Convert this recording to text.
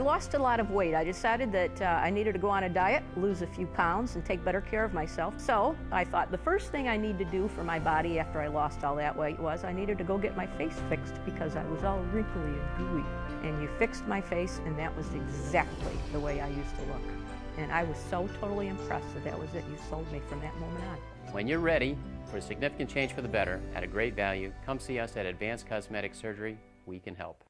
I lost a lot of weight. I decided that uh, I needed to go on a diet, lose a few pounds, and take better care of myself. So I thought the first thing I need to do for my body after I lost all that weight was I needed to go get my face fixed because I was all wrinkly and gooey. And you fixed my face, and that was exactly the way I used to look. And I was so totally impressed that that was it. You sold me from that moment on. When you're ready for a significant change for the better at a great value, come see us at Advanced Cosmetic Surgery. We can help.